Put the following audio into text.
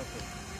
だった